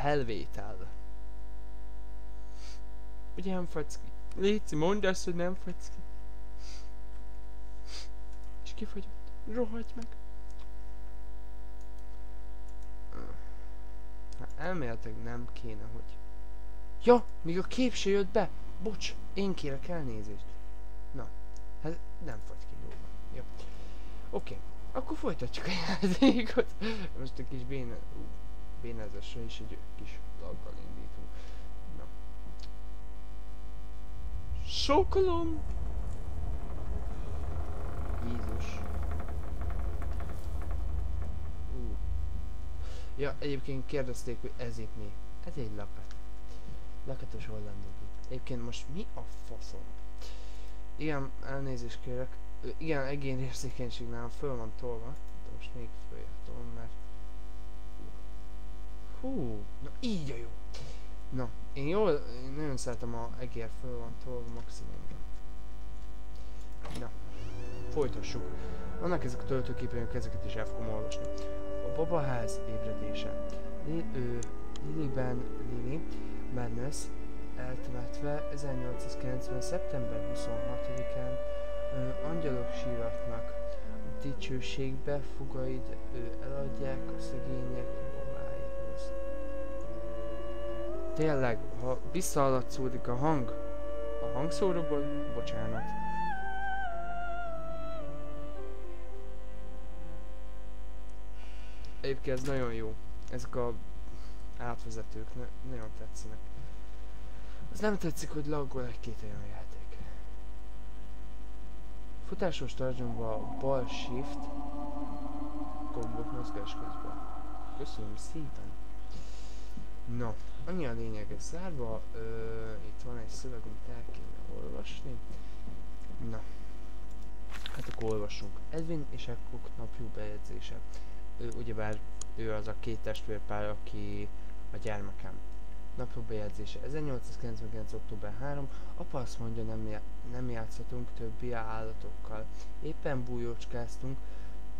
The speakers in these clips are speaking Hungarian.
felvétel. Ugye nem fagysz ki? Léci, mondd azt, hogy nem fagysz ki. És kifagyott. Rohagy meg. Hát elméletileg nem kéne, hogy... Ja, még a kép se jött be. Bocs, én kérek elnézést. Na, hát nem fagy ki, jó. Jó. Oké, akkor folytatjuk a játékot. Most egy kis béne... Ú, bénázásra is egy kis laggal indítunk. Na. Sokolom! Jézus. Ú. Ja, egyébként kérdezték, hogy ez itt mi. Ez egy lakat. Lakatos hollandok. Egyébként most mi a faszom? Igen, elnézést kérek. Igen, egén érzékenység nálam föl van tolva. De most még tolom, mert... Hú, na így a jó. Na, én jól, én nagyon szeretem a egér föl van tolva maximumra. Na, folytassuk. Vannak ezek a töltőképernyők, ezeket is el fogom olvasni. A babaház ébredése. Li, ő, Liliben Lili Benners eltemetve 1890. szeptember 26-án angyalok síratnak. A dicsőségbe fogaid ő eladják a szegények Tényleg, ha visszahallatszódik a hang, a hangszóróból, bocsánat. Egyébként ez nagyon jó. Ezek a átvezetők ne, nagyon tetszenek. Az nem tetszik, hogy laggol egy-két olyan játék. Futásos tartsomba a bal shift gombot mozgás közben. Köszönöm szépen. No, annyi a lényeg ez zárva. Ö, itt van egy szöveg, amit el kéne olvasni. Na. Hát akkor olvassunk. Edwin és Ekkok napjú bejegyzése. Ő, ugyebár ő az a két testvérpár, aki a gyermekem. Napló bejegyzése 1899. október 3. Apa azt mondja, nem, já nem játszhatunk többi állatokkal. Éppen bújócskáztunk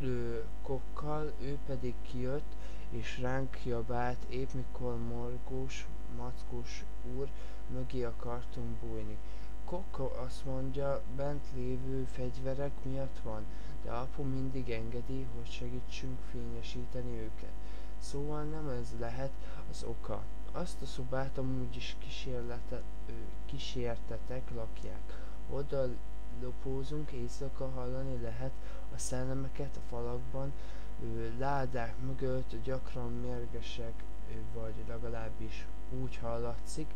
ő, kokkal, ő pedig kijött, és ránk kiabált, épp mikor morgós, mackós úr mögé akartunk bújni. Kokka azt mondja, bent lévő fegyverek miatt van, de apu mindig engedi, hogy segítsünk fényesíteni őket. Szóval nem ez lehet az oka. Azt a szobát amúgy is kísértetek lakják. Oda lopózunk, éjszaka hallani lehet a szellemeket a falakban, ládák mögött gyakran mérgesek, vagy legalábbis úgy hallatszik.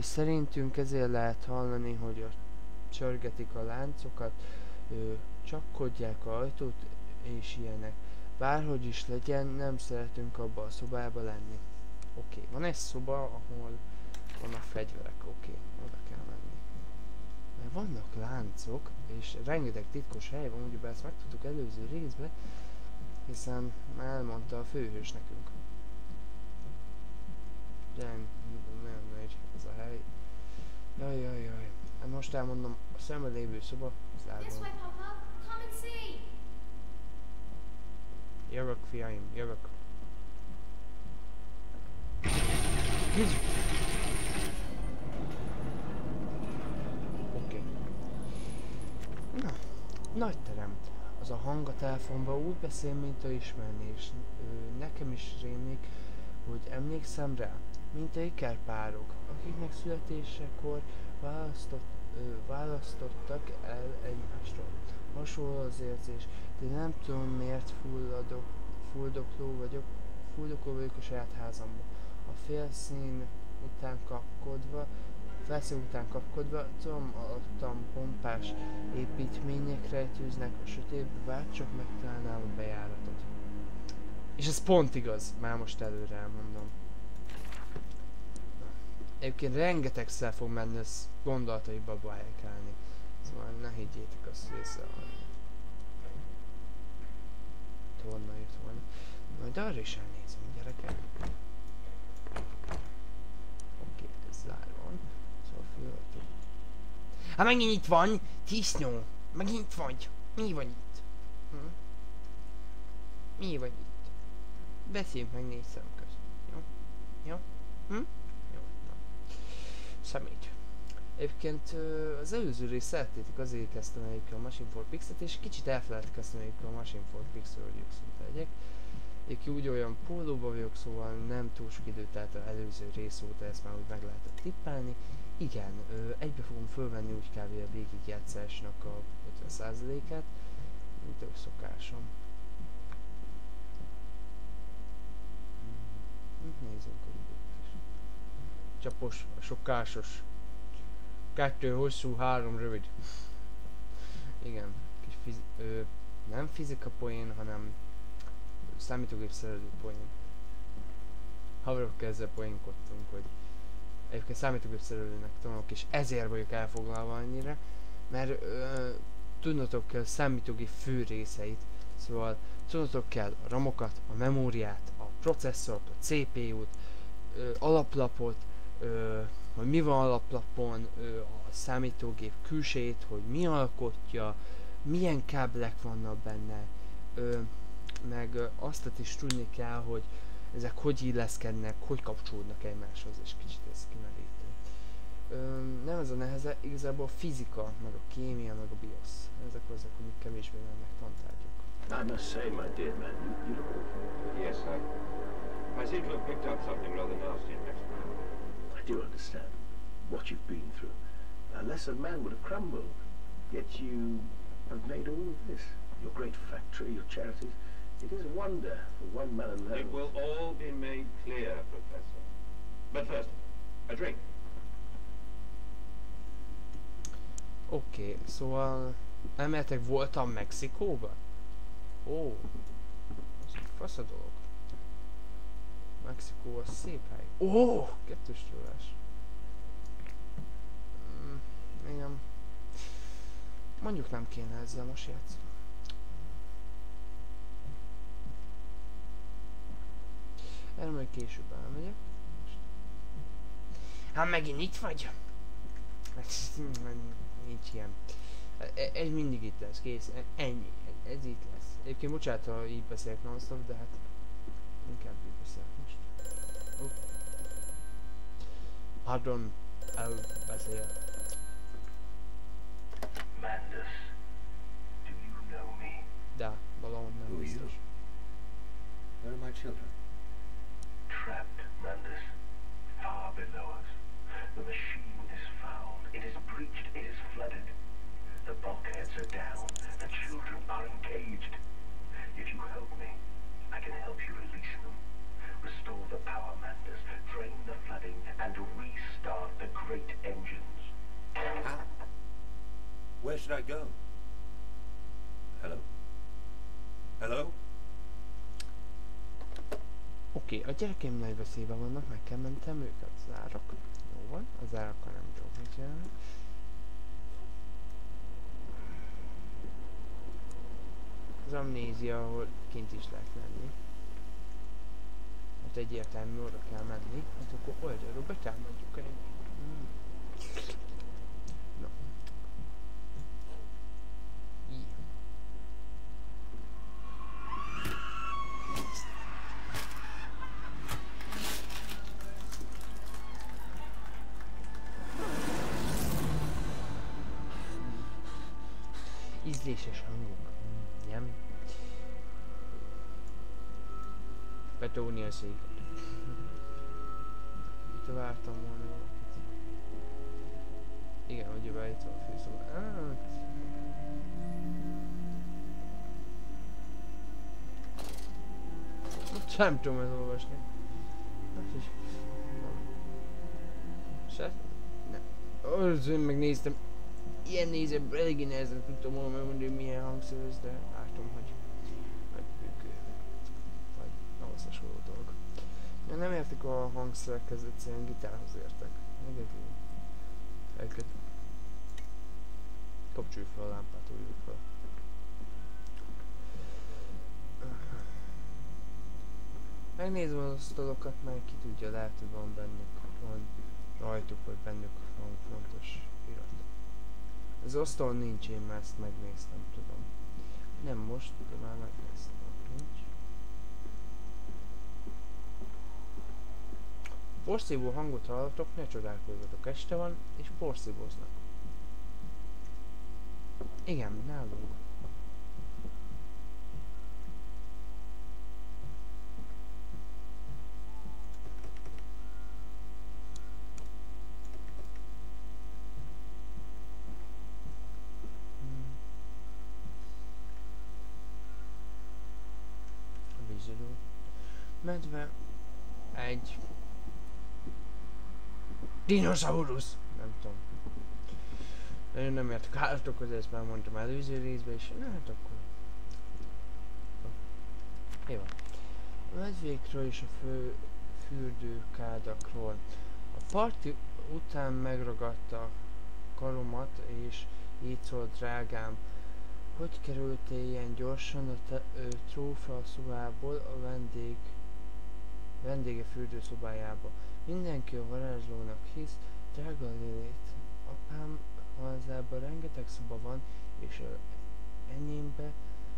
Szerintünk ezért lehet hallani, hogy a csörgetik a láncokat, ö, csakkodják a ajtót és ilyenek. Bárhogy is legyen, nem szeretünk abba a szobába lenni. Oké, okay. van egy szoba, ahol vannak fegyverek, oké, okay. oda kell menni. Mert vannak láncok, és rengeteg titkos hely van, ugye ezt megtudtuk előző részbe, hiszen már elmondta a főhős nekünk. De nagyon nagy ez a hely. Jaj, jaj, jaj. Hát most elmondom, a szemben lévő szoba, az see. Jövök, fiaim, jövök. Jézus! Hang a telefonban úgy beszél, mint a ismerni, és ö, nekem is rémlik, hogy emlékszem rá, mint a ikerpárok, akiknek születésekor választott, ö, választottak el egymástól. Hasonló az érzés, de nem tudom miért fulladok, fuldokló vagyok, fuldokló vagyok a saját házamban. A félszín után kapkodva, felszín után kapkodva, ottan pompás építmények rejtőznek a sötétbe, bár csak megtalálnám a bejáratot. És ez pont igaz, már most előre elmondom. Egyébként rengetegszer fog menni, ez gondolataiba bajkálni. Szóval ne higgyétek azt, hogy ez a torna jött. Majd arra is elnézünk, gyerekek. Oké, ez zárva van. Szóval fölöltő. Hát megint itt van, tisznyó. Megint vagy. Mi vagy itt? Hm? Mi vagy itt? Beszéljünk meg négy szem közt. Jó? Jó? Hm? Jó, na. Szemét. Egyébként az előző rész szeretnétek, azért kezdtem egyébként a Machine for Pix-et, és kicsit elfelejtettem kezdtem egyébként a Machine for Pix-ről, hogy ők legyek. Én úgy olyan pólóba vagyok, szóval nem túl sok idő telt az előző rész óta, ezt már úgy meg lehetett tippelni. Igen, ö, egybe fogom fölvenni úgy kb. a végigjátszásnak a 50%-át, mint a szokásom. Mhm, Nézzünk a is. Csapos, sokásos. Kettő hosszú, három rövid. Igen, kis fizi- ö, nem fizika poén, hanem számítógép szerelő poén. Haverokkal ezzel poénkodtunk, hogy egyébként számítógép szerelőnek tanulok, és ezért vagyok elfoglalva annyira, mert ö, tudnotok kell számítógép fő részeit, szóval tudnotok kell a ramokat, a memóriát, a processzort, a CPU-t, alaplapot, ö, hogy mi van alaplapon, ö, a számítógép külsejét, hogy mi alkotja, milyen káblek vannak benne, ö, meg ö, azt is tudni kell, hogy ezek hogy illeszkednek, hogy kapcsolódnak egymáshoz, és kicsit ez kimerítő. Nem ez a neheze, igazából a fizika, meg a kémia, meg a biosz. Ezek azok, amik kevésbé mennek tantárgyuk. I must say, my dear man, you, you look awful. Yes, I, I seem to have picked up something rather nasty in Mexico. I do understand what you've been through. A lesser man would have crumbled. Yet you have made all of this. Your great factory, your charities. It is a wonder for one man alone. It will all be made clear, Professor. But first, a drink. Oké, okay, szóval elméletek voltam Mexikóba? Ó, ez egy fasz a dolog. Mexikó a szép hely. Ó, kettős tőlás. Mm, igen. Mondjuk nem kéne ezzel most játszani. Erre majd később elmegyek. Hát megint itt vagy? Nincs ilyen. Ez mindig itt lesz, kész. E- Ennyi. Ez- itt lesz. Egyébként bocsánat, ha így beszélek non de hát inkább így beszélek most. Uh. Pardon, elbeszél. Mandus, do you know me? De, valahol nem Who biztos. Where are my children? Trapped, Mandus. Far below us. The machine. It is breached. It is flooded. The bulkheads are down. The children are engaged. If you help me, I can help you release them. Restore the power, Mandus. Drain the flooding and restart the great engines. How? Where should I go? Hello? Hello? Oké, okay, a gyerekeim nagy veszélyben vannak, meg kell mentem őket, az árak. Jó van, az árakkal nem kell. Az amnézia, ahol kint is lehet lenni. Hát egyértelmű, oda kell menni, hát akkor oldalról betámadjuk ennyi. Hmm. Betóni a széket. Itt vártam volna valakit. Igen, hogy beállítva a főszoba. Hát... Most nem tudom ezt olvasni. Hát is... Nem. Se? Nem. Az én megnéztem. Ilyen nézem, eléggé nehezen tudtam volna megmondani, hogy milyen hangszer ez, de nem értek a hangszerekhez, egyszerűen gitárhoz értek. Egyedül. Egyet. Kapcsoljuk fel a lámpát, újjuk fel. Megnézem az asztalokat, mert ki tudja, lehet, hogy van bennük, van rajtuk, vagy bennük van fontos irat. Az asztalon nincs, én már ezt megnéztem, tudom. Nem most, de már megnéztem, nincs. Porszívó hangot hallatok, ne csodálkozzatok. Este van, és porszívóznak. Igen, nálunk. Hmm. A víziló. Medve. Egy. Dinoszaurusz! Nem tudom. Nagyon nem értek állatokhoz, ezt már mondtam előző részben is. Na hát akkor. Jó. A medvékről és a fő fürdőkádakról. A parti után megragadta karomat, és így szólt drágám, hogy kerültél ilyen gyorsan a te, szobából a vendég vendége fürdőszobájába. Mindenki a varázslónak hisz, drága Lilith. Apám házában rengeteg szoba van, és a enyémbe,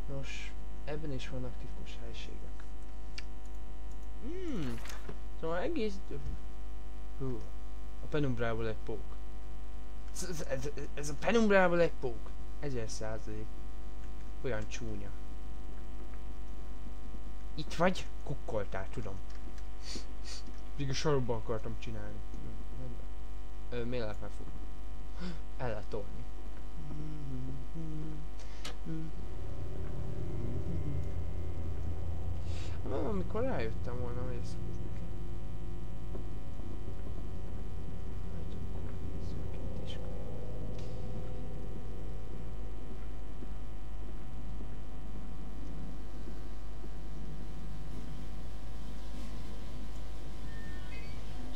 nos, ebben is vannak titkos helységek. Hmm, szóval egész... Hú, a penumbrából egy pók. Ez, ez, ez, a penumbrából egy pók. Ezer százalék. Olyan csúnya. Itt vagy? Kukkoltál, tudom. Végül sarokban akartam csinálni. Ö, miért lehet meg fog? El lehet tolni. Nem, amikor rájöttem volna, hogy ez húzni kell. Hát akkor nézzük itt is.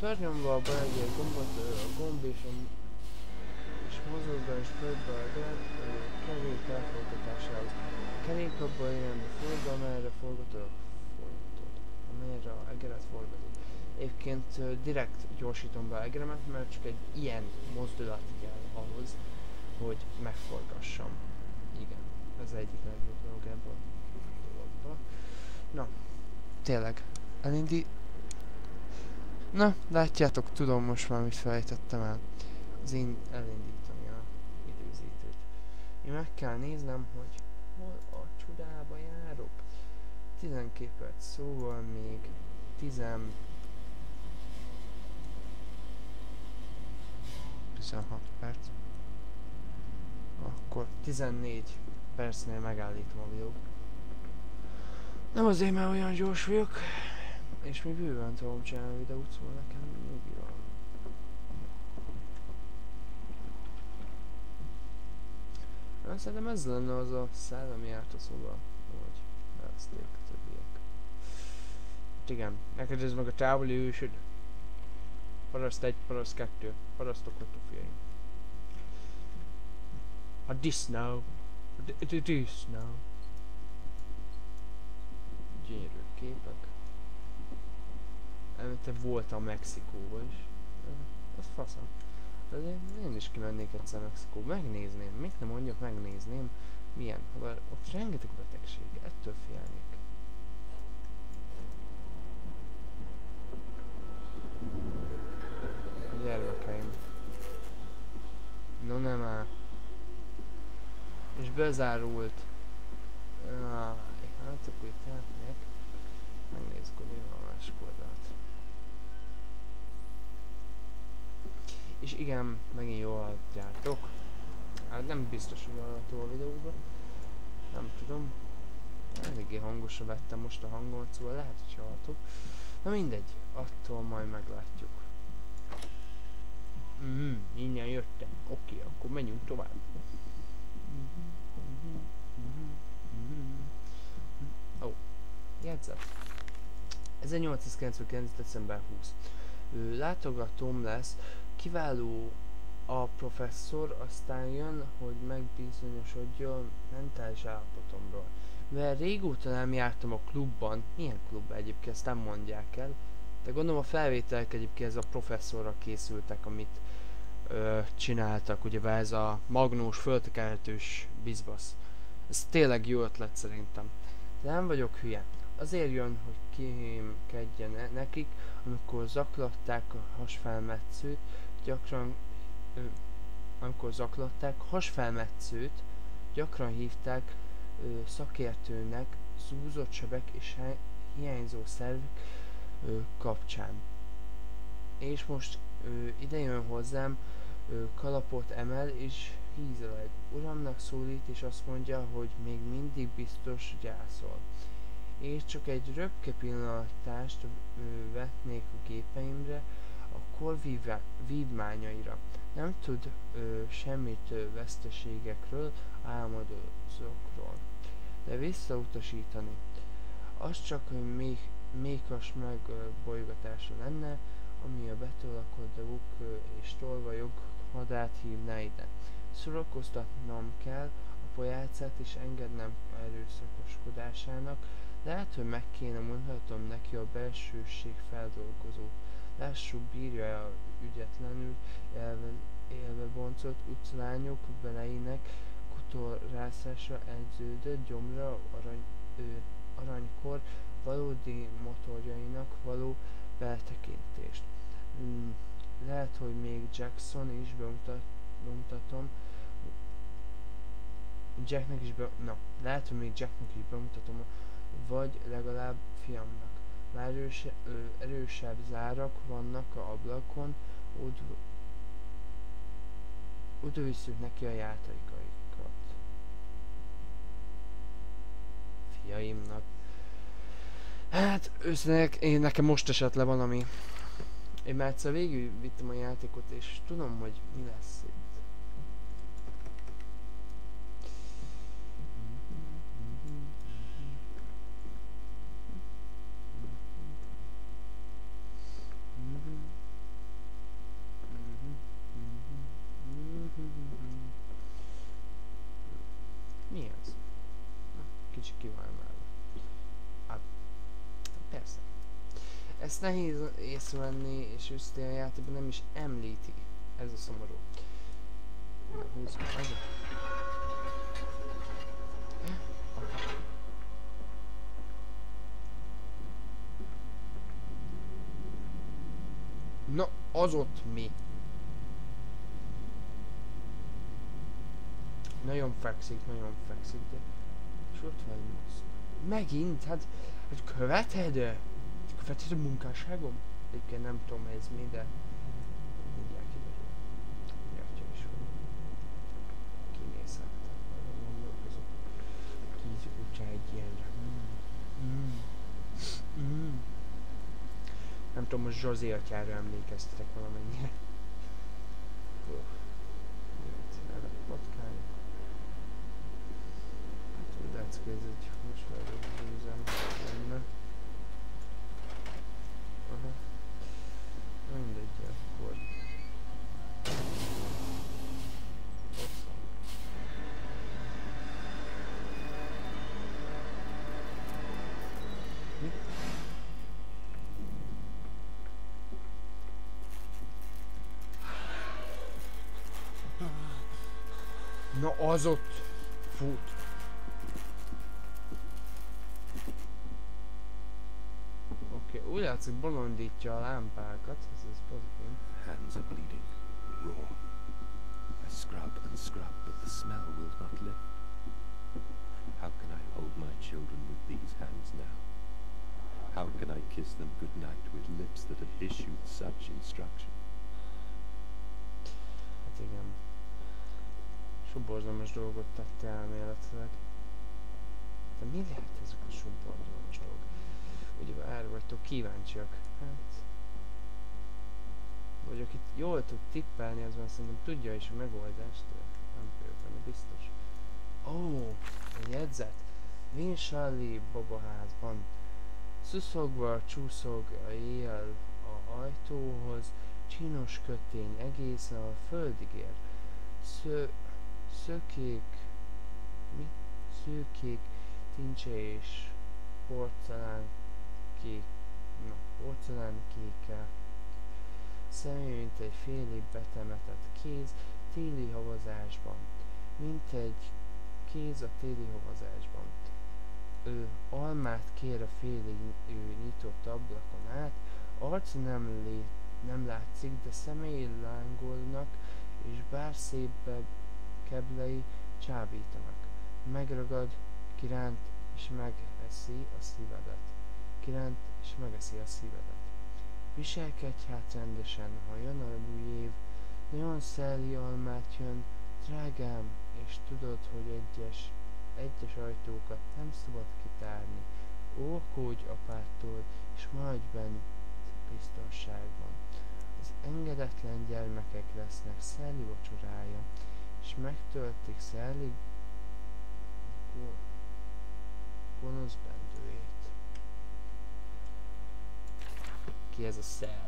Tartsd nyomva a bal egy gombot, a gomb és a és mozogban és földbe a dert, kerék elforgatásához. Kerék abban irányba forga, amerre forgatod, forgatod, amerre a egeret forgatod. Egyébként direkt gyorsítom be a egeremet, mert csak egy ilyen mozdulat kell ahhoz, hogy megforgassam. Igen, ez egyik legjobb dolog a dologban. Na, tényleg, elindi... Na, látjátok, tudom most már, mit felejtettem el. Az én elindítani a időzítőt. Én meg kell néznem, hogy hol a csodába járok. 12 perc, szóval még 10... 16 perc. Akkor 14 percnél megállítom a videót. Nem azért, mert olyan gyors vagyok, és mi bőven tudom csinálni videót, nekem nyugi van. Hát Szerintem ez lenne az a szellemi ártaszóba, hogy nevezték a többiek. Hát igen, neked ez meg a távoli ősöd. Paraszt egy, paraszt kettő. Parasztok vagytok fiaim. A disznó. A di- di- disznó. Gyönyörű képek. Előtte voltam Mexikóba is. Az faszom. Én, én is kimennék egyszer Mexikóba. Megnézném. Mit nem mondjak, megnézném. Milyen? Habár ott rengeteg betegség. Ettől félnék. A gyermekeim. No nem áll. És bezárult. Ah, hát akkor itt. Megnézzük, hogy mi van a másik oldalt. És igen, megint jól halljátok. Hát nem biztos, hogy hallható a videóban. Nem tudom. Eléggé hangosra vettem most a hangomat, szóval lehet, hogy hallható. Na mindegy, attól majd meglátjuk. Mhm, innen jöttem. Oké, akkor menjünk tovább. Ó, oh, jegyzet. 1899. december 20. Ő látogatóm lesz, kiváló a professzor, aztán jön, hogy megbizonyosodjon mentális állapotomról. Mivel régóta nem jártam a klubban, milyen klub egyébként, ezt nem mondják el, de gondolom a felvételek egyébként ez a professzorra készültek, amit ö, csináltak, ugye ez a magnós, föltekerhetős bizbasz. Ez tényleg jó ötlet szerintem. De nem vagyok hülye. Azért jön, hogy kémkedjen ne- nekik, amikor zaklatták a hasfelmetszőt, gyakran amikor zaklatták hasfelmetszőt, gyakran hívták szakértőnek zúzott sebek és hi- hiányzó szervek kapcsán. És most ö, ide jön hozzám, kalapot emel és hízeleg. Uramnak szólít és azt mondja, hogy még mindig biztos gyászol. És csak egy röpke pillanatást ö, vetnék a gépeimre, a kor vívmányaira. Nem tud ö, semmit ö, veszteségekről, álmodozókról. De visszautasítani. Az csak még, mékas meg ö, bolygatása lenne, ami a betolakodók és tolvajok hadát hívná ide. Szórakoztatnom kell a pojácát és engednem erőszakoskodásának, lehet, hogy meg kéne mondhatom neki a belsőség feldolgozó. Lássuk, bírja ügyetlenül élve, élve boncolt utcalányok beleinek kutorászása edződött gyomra arany, ö, aranykor valódi motorjainak való beltekintést. Mm, lehet, hogy még Jackson is bemutat, bemutatom, Jacknek is be, na, lehet, hogy még Jacknek is bemutatom, vagy legalább fiamnak. Erőse, ö, erősebb zárak vannak a ablakon, úgy, visszük neki a játékaikat. Fiaimnak. Hát, őszintén én nekem most esett le valami. Én már egyszer végül vittem a játékot, és tudom, hogy mi lesz itt. Mi az? Na, Kicsi ki van emelve. Hát, persze. Ezt nehéz észrevenni, és őszintén a játékban nem is említi. Ez a szomorú. Na, húzzuk meg. Na, az ott mi? Nagyon fekszik, nagyon fekszik, de... És ott van. Megint? Hát... Hát követed? Követed a munkásságom? Egyébként nem tudom ez mi, de... Mindjárt kiderül. Mindjárt is hogy... Kinézhetem. Gondolkozok. Kígyó utca egy ilyenre. Mm. Mm. Mm. Nem tudom, most Zsozé atyára emlékeztetek valamennyire. Hát ez Na az ott fut. Oké, okay, úgy látszik bolondítja a lámpákat, ez pozitív. Hands are bleeding, raw. I scrub and scrub, but the smell will not lift. How can I hold my children with these hands now? How can I kiss them goodnight with lips that have issued such instruction? Sok borzalmas dolgot tette elméletileg. De mi lehet ezek a sok borzalmas dolgok? Ugye erre vagytok kíváncsiak. Hát... Vagy akit jól tud tippelni, az már szerintem tudja is a megoldást. de Nem vagyok biztos. Ó, oh, a jegyzet. Vin Shelley babaházban. Szuszogva csúszog a éjjel a ajtóhoz, csinos kötény egészen a földig ér. Szö, szökék, mi? Szőkék, tincse és porcelán kék, na, porcelán kéke. Személy, mint egy félig betemetett kéz, téli havazásban. Mint egy kéz a téli havazásban. Ő almát kér a félig ő nyitott ablakon át, Arca nem, lé, nem látszik, de szemei lángolnak, és bár szépebb keblei csábítanak. Megragad, kiránt, és megeszi a szívedet. Kiránt, és megeszi a szívedet. Viselkedj hát rendesen, ha jön a új év, nagyon szeli almát jön, drágám, és tudod, hogy egyes, egyes ajtókat nem szabad kitárni. Ókodj apától, és maradj bent biztonságban. Az engedetlen gyermekek lesznek Szelli vacsorája, és megtöltik Szelli go- gonosz bendőjét. Ki ez a Szelli?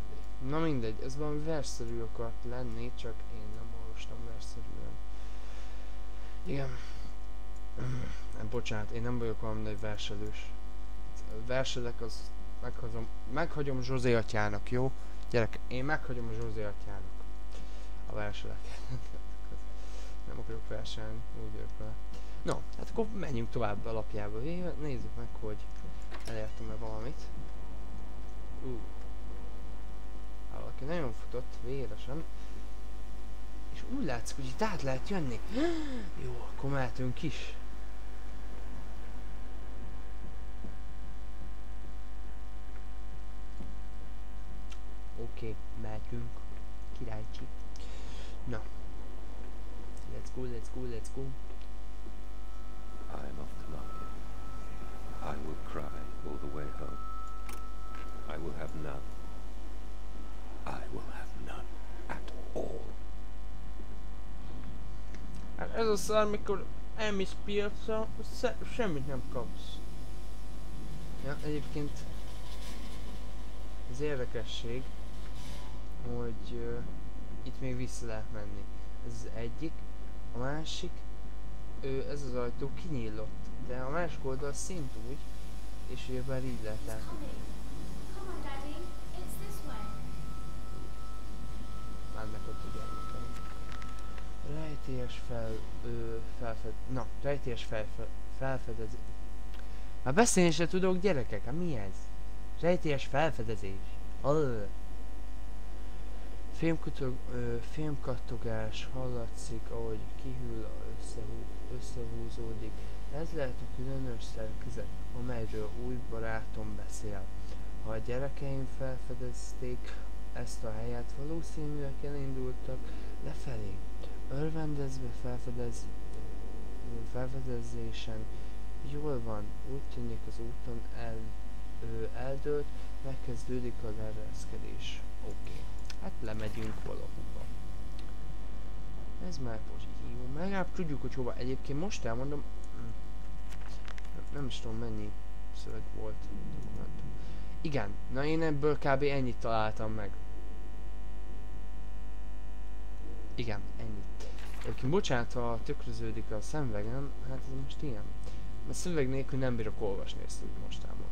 Na mindegy, ez valami versszerű akart lenni, csak én nem olvastam verszerűen. Igen. Nem, bocsánat, én nem vagyok valami nagy verselős. Verselek az meghagyom, meghagyom Zsozé atyának, jó? Gyerek, én meghagyom a Zsozé atyának a verseleket. Nem akarok verselni, úgy vagyok vele. No, hát akkor menjünk tovább a lapjába véve, nézzük meg, hogy elértem-e valamit. Uh. Valaki nagyon futott, véresen. És úgy látszik, hogy itt át lehet jönni. Jó, akkor mehetünk is. Oké, okay, mehetünk. Királycsi. Na. Let's go, let's go, let's go. I'm off to market. I will cry all the way home. I will have none. I will have none at all. Hát ez a szar, mikor elmész piacra, sze- semmit nem kapsz. Ja, egyébként az érdekesség, hogy uh, itt még vissza lehet menni. Ez az egyik. A másik, ő, ez az ajtó kinyílott, de a másik oldal szint úgy, és ugye bár így lehet this way. Mennek ott gyermekek. Rejtélyes fel, ö, felfed... Na, rejtélyes felfe, felfedez... Már beszélni se tudok gyerekek, hát mi ez? Rejtélyes felfedezés. Alö. Fémkutog, ö, fémkattogás hallatszik, ahogy kihűl, összehú, összehúzódik. Ez lehet a különös szerkezet, amelyről új barátom beszél. Ha a gyerekeim felfedezték ezt a helyet, valószínűleg elindultak lefelé. Örvendezve felfedez, felfedezésen jól van, úgy tűnik az úton el, ö, eldőlt, megkezdődik a leereszkedés. Oké, okay. Hát lemegyünk valahova. Ez már pozitívum. Legalább tudjuk, hogy hova. Egyébként most elmondom, mm, nem is tudom mennyi szöveg volt. Igen, na én ebből kb. ennyit találtam meg. Igen, ennyi. Egyébként bocsánat, ha tükröződik a szemvegem, hát ez most ilyen. Mert szöveg nélkül nem bírok olvasni ezt most elmondom.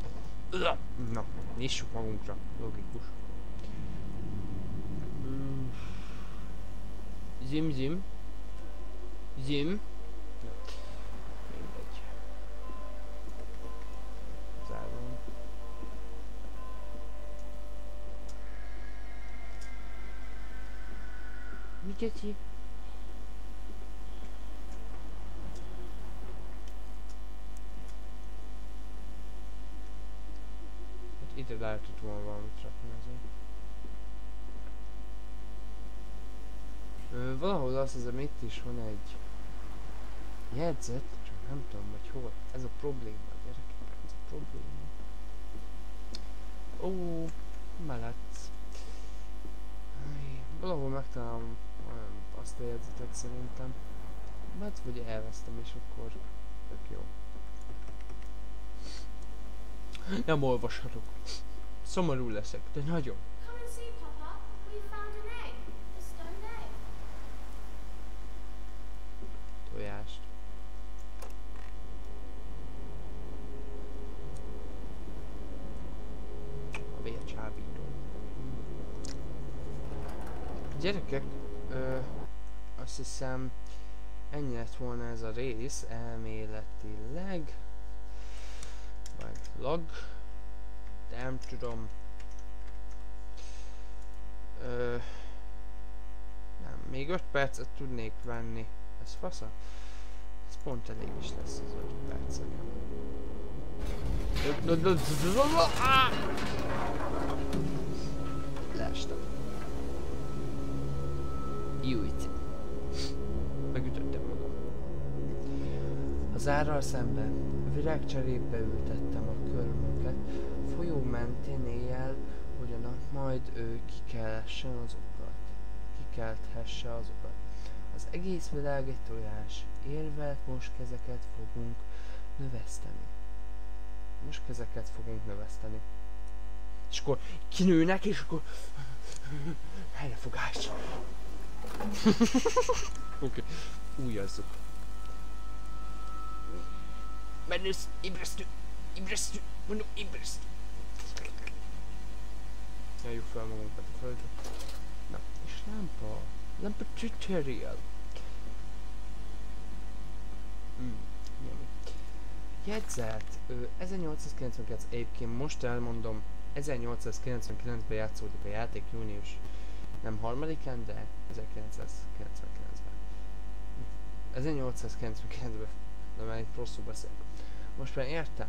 Ugh, Na, nyissuk magunkra. Logikus. Mm. Zim zim. Zim. Na. Mindegy. Zárom. Mi geci? Hát ide lehetett volna valamit rakni azért. Ö, valahol azt hiszem itt is van egy jegyzet, csak nem tudom, hogy hol. Ez a probléma, gyerekek, ez a probléma. Ó, mellett. Valahol megtalálom azt a jegyzetet szerintem. Hát, vagy elvesztem, és akkor tök jó. Nem olvashatok. Szomorú leszek, de nagyon. Tojást. A vércsábító. Gyerekek, ö, azt hiszem ennyi lett volna ez a rész elméletileg. lag. De nem tudom. Ö, nem, még 5 percet tudnék venni. Ez fasza? Ez pont elég is lesz az 5 perc nekem. Leestem. Jújt. Megütöttem magam. Az árral szemben a virágcserébe ültettem a körmöket, folyó mentén éjjel, hogy a nap majd ő kikelhessen azokat. Kikelthesse azokat. Az egész világ egy tojás, érvelt most kezeket fogunk növeszteni. Most kezeket fogunk növeszteni. És akkor kinőnek, és akkor helyrefogás. Oké, okay. újazzuk. Menősz, ébresztő, ébresztő, mondom ébresztő. Nyeljuk fel magunkat a földre. Na, és lámpa. Lámpa tutorial. Hmm, nyomj. Jegyzet, ö, 1899, egyébként most elmondom, 1899-ben játszódik a játék június nem harmadikán, de 1999-ben. 1899-ben, de már itt rosszul beszélek. Most már értem,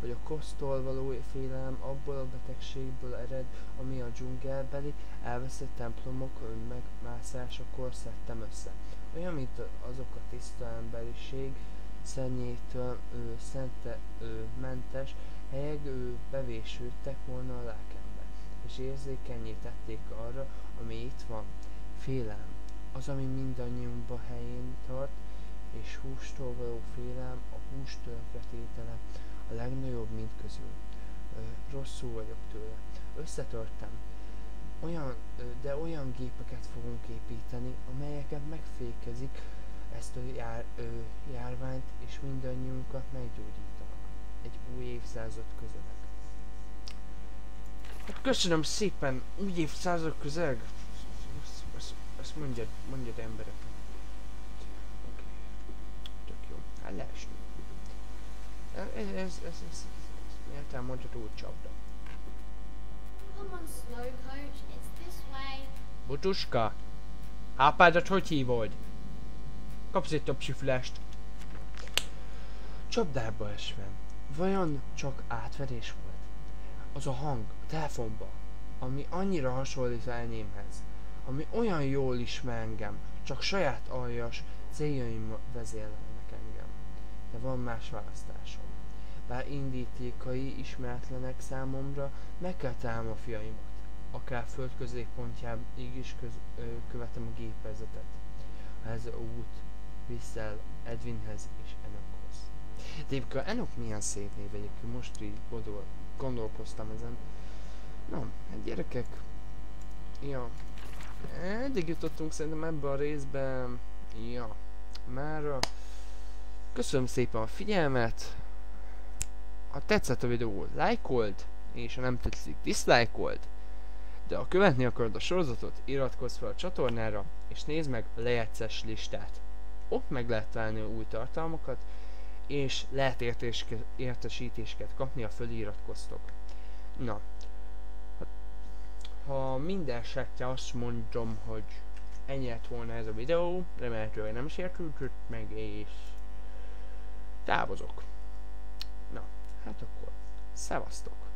hogy a kosztól való félelem abból a betegségből ered, ami a dzsungelbeli elveszett templomok önmegmászásakor szedtem össze. Olyan, mint azok a tiszta emberiség, szennyétől ő, szente ő, mentes helyek ő, bevésődtek volna a lelkembe, és érzékenyé tették arra, ami itt van. Félelem, az, ami mindannyiunkba helyén tart, és hústól való félelem, a hús tönkretétele, a legnagyobb mind közül. Rosszul vagyok tőle. Összetörtem. Olyan, de olyan gépeket fogunk építeni, amelyeket megfékezik ezt a jár, ö, járványt, és mindannyiunkat meggyógyítanak. Egy új évszázad közeleg. Hát köszönöm szépen, új évszázad közeleg. Ezt, ezt, ezt mondjad, mondjad embereknek. Oké. Tök jó. Hát leesni. Ez, ez, ez, ez, ez, ez miért elmondható csapda? Butuska, hápádat hogy hívod? Kapsz egy tapsiflest. Csapdába esve. Vajon csak átverés volt? Az a hang a telefonba, ami annyira hasonlít a enyémhez, ami olyan jól ismer engem, csak saját aljas céljaim vezérelnek engem. De van más választásom. Bár indítékai ismeretlenek számomra, meg kell találnom a fiaimat. Akár föld középpontjáig is köz, ö, követem a gépezetet. Ez a út viszel Edwinhez és Enokhoz. De egyébként Enok milyen szép név egyébként, most így gondol, gondolkoztam ezen. Na, hát gyerekek, ja, eddig jutottunk szerintem ebbe a részbe, ja, mára. Köszönöm szépen a figyelmet, ha tetszett a videó, lájkold, és ha nem tetszik, diszlájkold. De ha követni akarod a sorozatot, iratkozz fel a csatornára, és nézd meg a lejegyzes listát. Ott meg lehet találni új tartalmakat, és lehet értesítéseket kapni, ha föliratkoztok. Na, ha minden esetre azt mondom, hogy ennyi lett volna ez a videó, remélhetőleg nem sértődött meg, és távozok. Hát akkor, szevasztok!